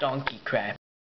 donkey crap.